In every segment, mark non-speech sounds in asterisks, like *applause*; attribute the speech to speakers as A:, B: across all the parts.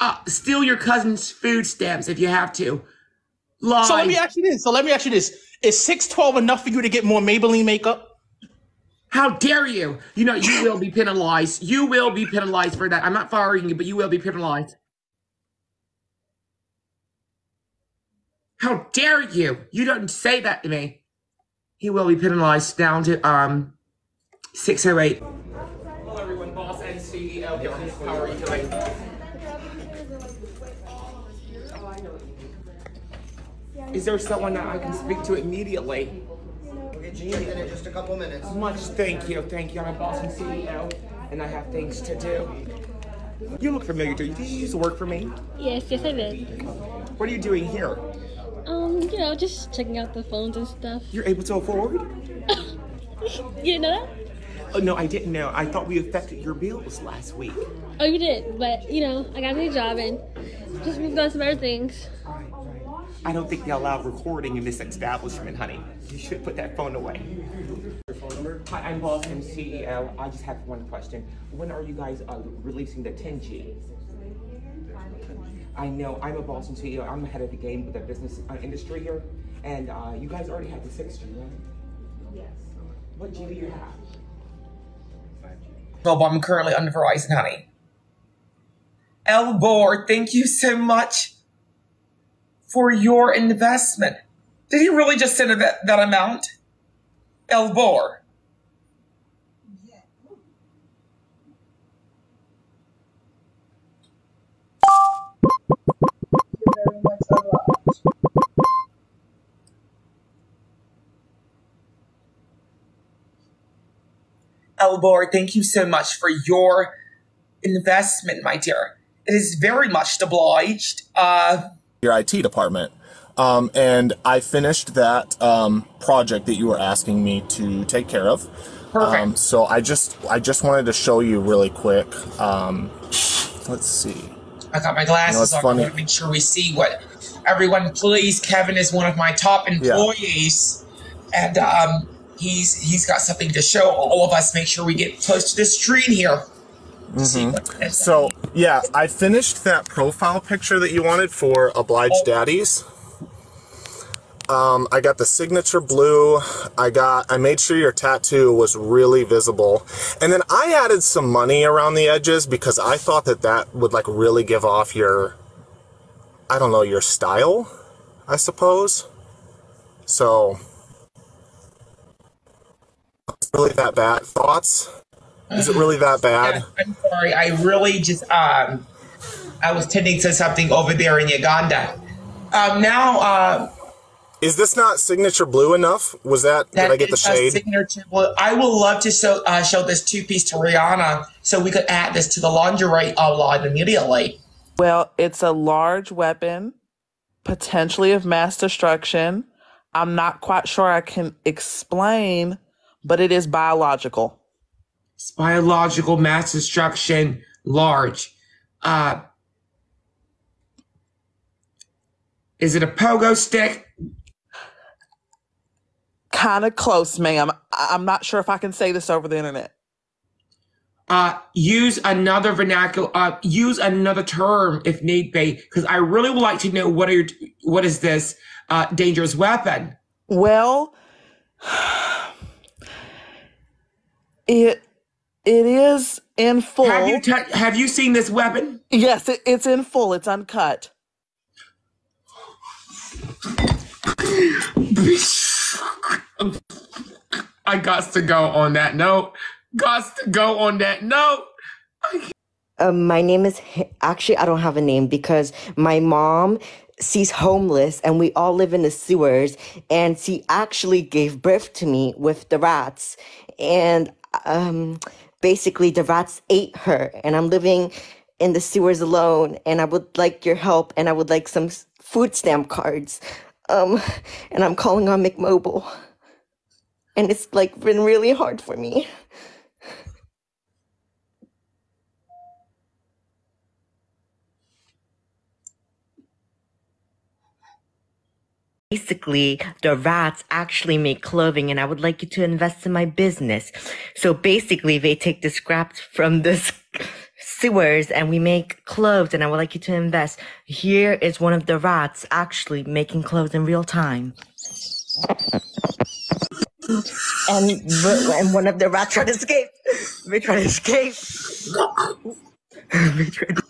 A: Uh, steal your cousin's food stamps if you have to. Lie.
B: So let me ask you this. So let me ask you this. Is 612 enough for you to get more Maybelline makeup?
A: How dare you? You know, you will be *laughs* penalized. You will be penalized for that. I'm not firing you, but you will be penalized. How dare you? You don't say that to me. He will be penalized down to um 608. Hello everyone, boss and CEO here. How are you doing? Is there someone that I can speak to immediately?
C: We'll get you in in just a couple minutes.
A: Much thank you, thank you. I'm a boss and CEO, and I have things to do. You look familiar, do you? Did you used to work for me?
D: Yes, yes, I did.
A: What are you doing here?
D: Um, you know, just checking out the phones and stuff.
A: You're able to afford? *laughs*
D: You know that?
A: Oh, no, I didn't know. I thought we affected your bills last week.
D: Oh, you did, but you know, I got a new job and just moved on to some other things.
A: I don't think they allow recording in this establishment, honey. You should put that phone away. Your phone number? Hi, I'm boss and CEO. I just have one question. When are you guys uh, releasing the 10G? I know I'm a boss and CEO. I'm the head of the game with the business uh, industry here, and uh, you guys already have the 6G, right? Yes. What G do you have? 5G. Well, I'm currently under Verizon, honey. Elbor, thank you so much for your investment. Did he really just send that, that amount? Elbor. Elbor, thank you so much for your investment, my dear. Is very much obliged. Uh,
E: your IT department. Um, and I finished that um, project that you were asking me to take care of.
A: Perfect.
E: Um, so I just I just wanted to show you really quick. Um, let's see.
A: I got my glasses
E: You know,
A: on.
E: funny.
A: I want to make sure we see what everyone. Please, Kevin is one of my top employees, and um, he's he's got something to show all of us. Make sure we get close to the screen here.
E: Mm-hmm. So yeah, I finished that profile picture that you wanted for Obliged Daddies. Um, I got the signature blue. I got. I made sure your tattoo was really visible, and then I added some money around the edges because I thought that that would like really give off your. I don't know your style, I suppose. So. Really that bad? Thoughts? Is it really that bad?
A: I'm sorry. I really just um, I was tending to something over there in Uganda. Um, now uh,
E: Is this not signature blue enough? Was that, did I get the
A: is a
E: shade?
A: signature. Well, I would love to show uh, show this two piece to Rihanna so we could add this to the lingerie uh, line immediately.
F: Well, it's a large weapon, potentially of mass destruction. I'm not quite sure I can explain, but it is biological.
A: It's biological mass destruction, large. Uh, is it a pogo stick?
F: Kind of close, ma'am. I'm not sure if I can say this over the internet.
A: Uh, use another vernacular. Uh, use another term if need be, because I really would like to know what are your, what is this uh, dangerous weapon?
F: Well, *sighs* it it is in full.
A: Have you tou- have you seen this weapon?
F: yes, it, it's in full. It's uncut.
A: I got to go on that note. Got to go on that note.
G: Um, my name is actually I don't have a name because my mom she's homeless and we all live in the sewers and she actually gave birth to me with the rats and um basically the rats ate her and I'm living in the sewers alone and I would like your help and I would like some food stamp cards um and I'm calling on McMobile and it's like been really hard for me. Basically, the rats actually make clothing, and I would like you to invest in my business. So basically, they take the scraps from the sewers and we make clothes and I would like you to invest. Here is one of the rats actually making clothes in real time. And, and one of the rats tried to escape. They tried to escape. They tried to-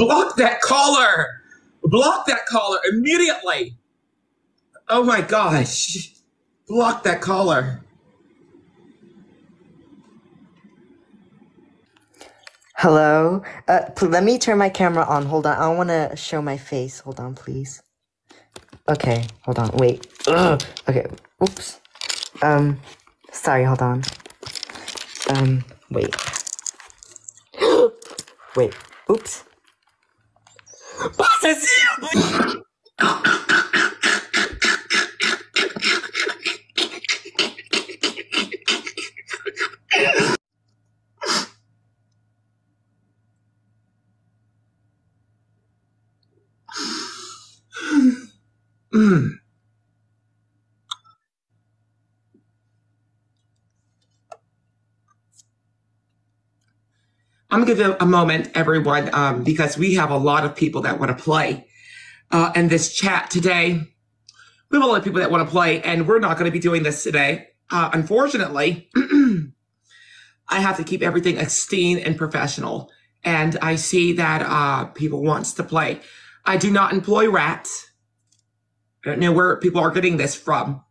A: Block that caller. Block that caller immediately. Oh my gosh. Block that caller.
G: Hello? Uh, let me turn my camera on. Hold on. I want to show my face. Hold on, please. Okay, hold on. Wait. Ugh. Okay. Oops. Um, sorry, hold on. Um, wait. *gasps* wait. Oops. Boss, I see you!
A: Mm. I'm gonna give a moment, everyone, um, because we have a lot of people that want to play uh, in this chat today. We have a lot of people that want to play, and we're not going to be doing this today. Uh, unfortunately, *clears throat* I have to keep everything pristine and professional. And I see that uh, people wants to play. I do not employ rats. I don't know where people are getting this from.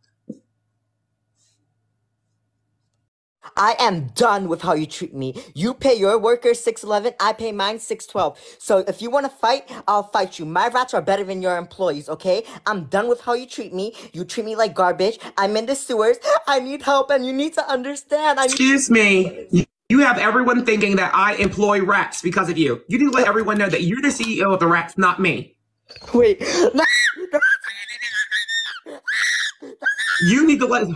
G: I am done with how you treat me. You pay your workers 611, I pay mine 612. So if you want to fight, I'll fight you. My rats are better than your employees, okay? I'm done with how you treat me. You treat me like garbage. I'm in the sewers. I need help and you need to understand. I
A: Excuse me. You- have everyone thinking that I employ rats because of you. You need to let everyone know that you're the CEO of the rats, not me.
G: Wait. *laughs* No.
A: You need to let.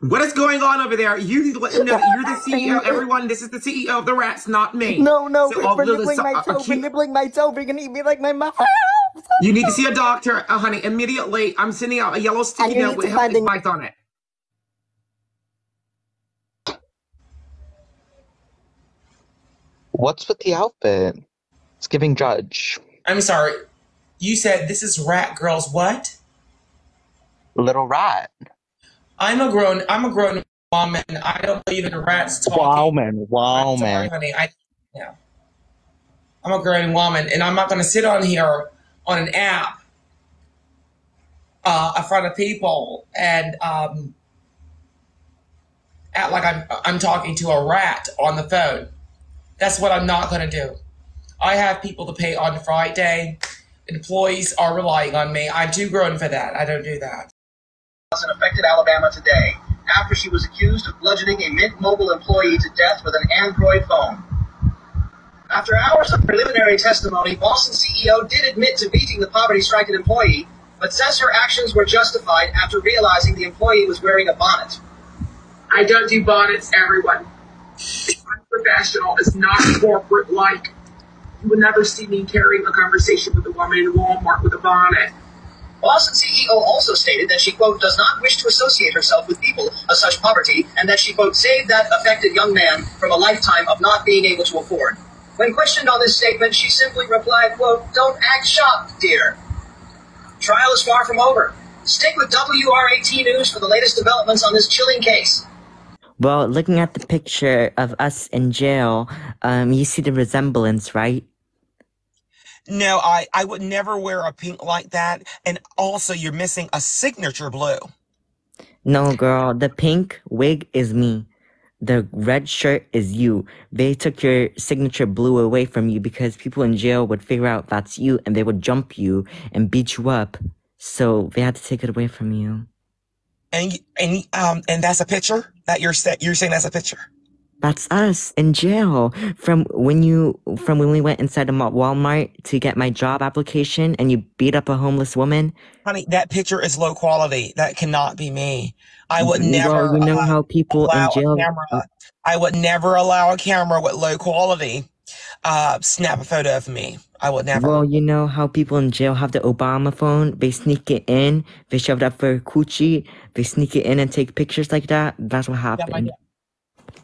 A: What is going on over there? You need to let them know that you're the *laughs* CEO. Everyone, this is the CEO of the rats, not me.
G: No, no,
A: So
G: for
A: although
G: nibbling
A: so-
G: my
A: uh,
G: toe, for
A: acute-
G: nibbling my toe, for gonna eat me like my mom.
A: You need to see a doctor, uh, honey, immediately. I'm sending out a yellow sticky
G: you
A: note
G: need
A: with
G: to find
A: healthy
G: a-
A: on it.
H: What's with the outfit? It's giving judge.
A: I'm sorry. You said this is Rat Girls. What?
H: Little rat.
A: I'm a grown. I'm a grown woman. I don't believe in rats talking.
H: Wow, man. Wow,
A: I'm sorry, honey. I yeah. I'm a grown woman, and I'm not going to sit on here on an app uh, in front of people and um, act like I'm I'm talking to a rat on the phone. That's what I'm not going to do. I have people to pay on Friday. Employees are relying on me. I'm too grown for that. I don't do that.
C: In affected Alabama today after she was accused of bludgeoning a Mint Mobile employee to death with an Android phone. After hours of preliminary testimony, Boss and CEO did admit to beating the poverty-stricken employee, but says her actions were justified after realizing the employee was wearing a bonnet.
A: I don't do bonnets, everyone. Unprofessional. It's not corporate like. You would never see me carrying a conversation with a woman in Walmart with a bonnet.
C: Boss and CEO also stated that she, quote, does not wish to associate herself with people of such poverty and that she, quote, saved that affected young man from a lifetime of not being able to afford. When questioned on this statement, she simply replied, quote, don't act shocked, dear. Trial is far from over. Stick with WRAT News for the latest developments on this chilling case.
G: Well, looking at the picture of us in jail, um, you see the resemblance, right?
A: No, I, I would never wear a pink like that. And also, you're missing a signature blue.
G: No, girl, the pink wig is me. The red shirt is you. They took your signature blue away from you because people in jail would figure out that's you and they would jump you and beat you up. So they had to take it away from you.
A: And and um and that's a picture that you're sa- you're saying that's a picture.
G: That's us in jail from when you from when we went inside a Walmart to get my job application and you beat up a homeless woman.
I: Honey, that picture is low quality. That cannot be me. I would never
G: Well, you know how people in
I: allow a
G: jail.
I: camera. I would never allow a camera with low quality uh, snap a photo of me. I would never.
G: Well, you know how people in jail have the Obama phone. They sneak it in. They shove it up their coochie. They sneak it in and take pictures like that. That's what
I: Yeah,
G: happened.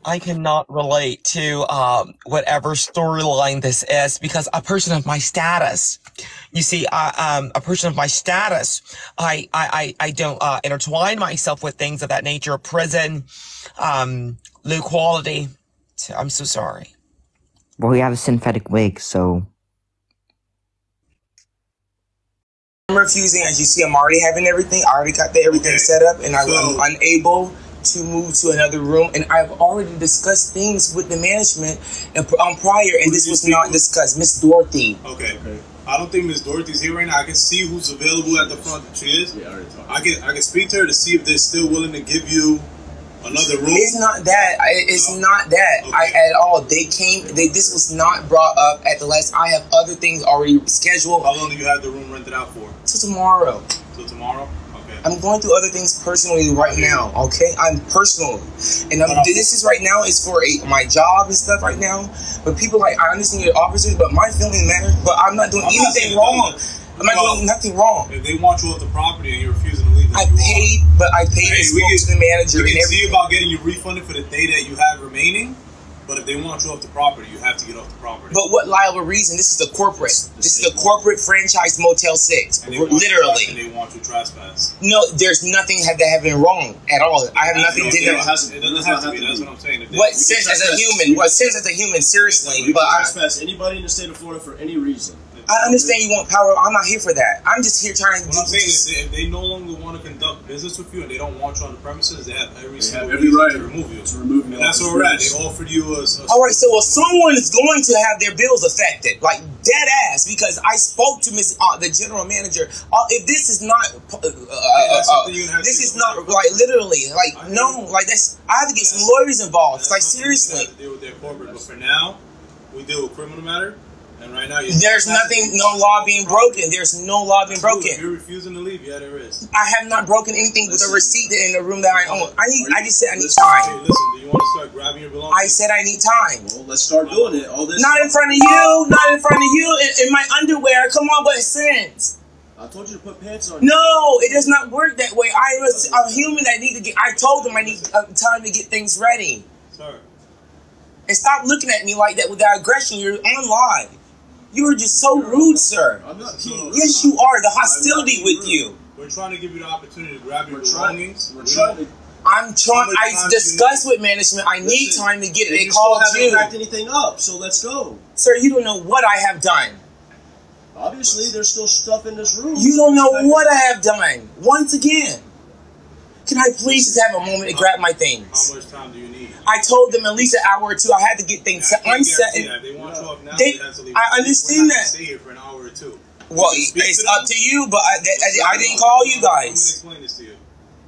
I: I cannot relate to um, whatever storyline this is because a person of my status, you see, I, um, a person of my status, I, I, I, I don't uh, intertwine myself with things of that nature. Prison, um, low quality. So I'm so sorry.
G: Well, we have a synthetic wig, so
I: I'm refusing. As you see, I'm already having everything. I already got the everything set up, and I, I'm unable to move to another room. And I've already discussed things with the management and on um, prior, and
J: Who
I: this was not discussed. Miss Dorothy.
J: Okay. okay. I don't think Miss Dorothy's here right now. I can see who's available at the front. She is.
K: Yeah, I already talked.
J: I can I can speak to her to see if they're still willing to give you another room.
I: It's not that. It's
J: No.
I: not that I, at all. They came. They, this was not brought up at the last. I have other things already scheduled
J: How long do you have the room rented out for?
I: till tomorrow.
J: Till tomorrow.
I: I'm going through other things personally right now. Okay, I'm personal, and I'm, this is right now is for a, my job and stuff right now. But people like I understand your officers, but my feelings matter. But I'm not doing
J: I'm
I: anything
J: saying
I: wrong.
J: that.
I: I'm not
J: Well,
I: doing nothing wrong.
J: If they want you off the property and you're refusing to leave,
I: I paid, but I paid
J: Hey, we
I: spoke
J: can-
I: to the manager
J: We can see about getting you refunded for the day that you have remaining. But if they want you off the property, you have to get off the property.
I: But what liable reason? This is a corporate. This is a corporate franchise Motel Six.
J: And they want you-
I: Literally.
J: and they want you trespass.
I: No, there's nothing have that have been wrong at all. I have nothing
J: It
I: to
J: doesn't
I: do.
J: have to- it doesn't have to be. That's what I'm saying. If they-
I: What sense as a human? What sense as a human? Seriously,
K: You
I: but
K: can
I: I,
K: trespass anybody in the state of Florida for any reason.
I: I understand you want power. I'm not here for that. I'm just here trying to.
J: What I'm saying is, if they no longer want to conduct business with you and they don't want you on the premises, they have every
K: They have every right
J: to remove you.
K: to remove me
J: that's
K: off
J: where we're at. They offered you a. a
I: All right, so well, someone is going to have their bills affected, like dead ass, because I spoke to Ms. Uh, the general manager. Uh, if this is not, uh, uh, uh,
J: something you're gonna have
I: this is not like literally, like no, like that's. I have to get some lawyers involved.
J: That's
I: Like
J: something you
I: seriously,
J: have to deal with their corporate. But for now, we deal with criminal matter, and right now you
I: there's nothing, no law being broken. There's no law being
J: If
I: broken.
J: you're refusing to leave, yeah, there is.
I: I have not broken anything with a receipt in the room that I own. I need. I just said I need
J: Hey,
I: time.
J: listen, do you want to start grabbing your belongings?
I: I said I need time.
K: Well, let's start doing it. All this.
I: Not in front of you. Not in front of you. In, in my underwear. Come on, what sense?
K: I told you to put pants on.
I: No, it does not work that way. I was a human that need to get. I told them I need uh, time to get things ready.
J: Sir,
I: And stop looking at me like that with that aggression. You're on live. You are just so rude, sir.
K: I'm not being rude.
I: Yes, you are. The hostility with
K: rude.
I: you.
J: we're trying to give you the opportunity to grab your
K: We're trying.
J: belongings.
K: We're trying to.
I: I'm trying. I
J: time do you
I: discussed with management. I need
K: Listen,
I: time to get it.
K: and
I: They
K: you still haven't packed anything up, so let's go.
I: sir. You don't know what I have done.
K: Obviously, there's still stuff in this room.
I: You don't know what I have done. Once again, can I please just have a moment to grab my things?
J: How much time do you need?
I: I told them at least an hour or two. I had to get things
J: I can't
I: unset.
J: that. They want you off now,
I: They-
J: to leave.
I: I understand that.
J: Stay here for an hour or two.
I: Well,
J: We
I: it's
J: to
I: up to you, but I, I, I didn't call you guys.
J: I'm explain this to you.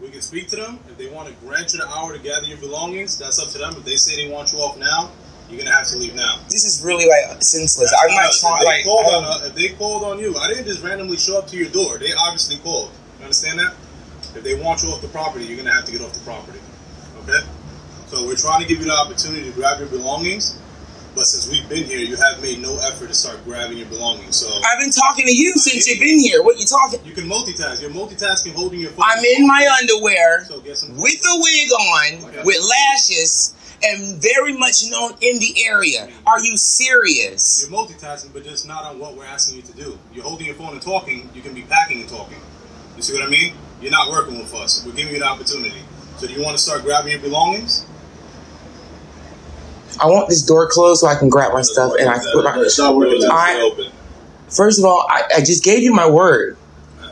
J: We can speak to them if they want to grant you the hour to gather your belongings. That's up to them. If they say they want you off now, you're gonna have to leave now.
I: This is really like senseless.
J: That's
I: I'm not trying.
J: If
I: Like,
J: called
I: I
J: on if they called on you, I didn't just randomly show up to your door. They obviously called. You understand that? If they want you off the property, you're gonna have to get off the property. Okay? So we're trying to give you the opportunity to grab your belongings, but since we've been here, you have made no effort to start grabbing your belongings. So
I: I've been talking to you since you've been here. What are you talking?
J: you can multitask. You're multitasking, holding your phone.
I: I'm in my underwear
J: So
I: with a wig on, with lashes, and very much known in the area. Are you serious?
J: You're multitasking, but just not on what we're asking you to do. You're holding your phone and talking. You can be packing and talking. You see what I mean? You're not working with us. We're giving you the opportunity. So do you want to start grabbing your belongings?
I: I want this door closed so I can grab my stuff and I put my.
K: It's not working.
I: I-
J: open.
I: First of all, I, I just gave you my word.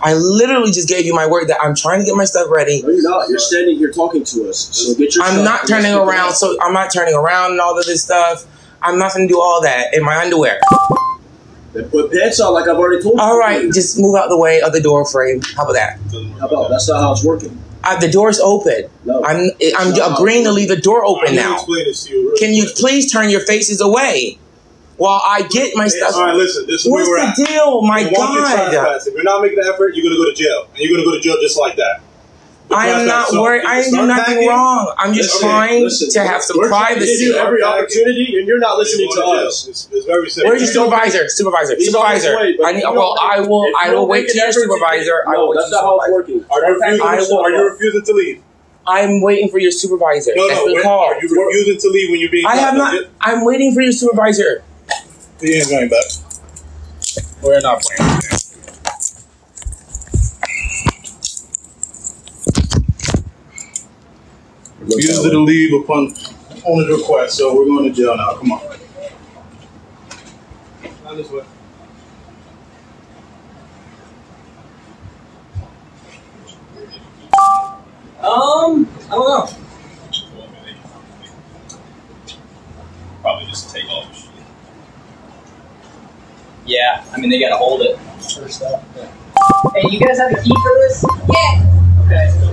I: I literally just gave you my word that I'm trying to get my stuff ready.
K: No, you're not. You're standing here talking to us. So get your.
I: I'm
K: stuff
I: not turning around, so I'm not turning around and all of this stuff. I'm not gonna do all that in my underwear.
K: Then put pants on, like I've already told you.
I: All right, just move out the way of the door frame. How about that?
K: How about
J: that.
K: that's not how it's working.
I: Uh, the door's open. I'm I'm agreeing to leave the door open now.
J: explain this to you.
I: Can you please turn your faces away while I get my stuff?
J: All right, listen. This is
I: What's
J: where we're
I: the
J: at.
I: deal? My
J: You're
I: God.
J: you're not making the effort, you're gonna go to jail, and you're gonna go to jail just like that. The
I: I am not
J: So,
I: worried. I didn't do nothing
J: packing.
I: wrong. I'm just
J: Listen,
I: trying
K: Listen,
I: to have some
K: we're trying to give you every opportunity, and you're not listening to us.
J: It's, it's very simple.
I: Where's your supervisor? Supervisor.
K: He's
I: supervisor.
K: way,
I: I need, well,
K: don't
I: I will. I will wait
K: make
I: to your supervisor. I will
K: No, that's not how it's
I: supervisor.
K: working.
J: Are you refusing? To,
I: will-
J: are you refusing to leave?
I: I'm waiting for your supervisor.
J: No,
I: That's
J: no.
I: been
J: when-
I: called.
J: Are you refusing to leave when you're being?
I: I have not.
J: Legit?
I: I'm waiting for your supervisor.
J: He ain't going back. We're not playing. Refusing to leave upon owner's request, so we're going to jail now. Come on. Not this way.
K: Um, I don't know.
L: Probably just take off.
K: Yeah, I mean they gotta hold it. First up.
M: Hey, you guys have a key for this?
N: Yeah.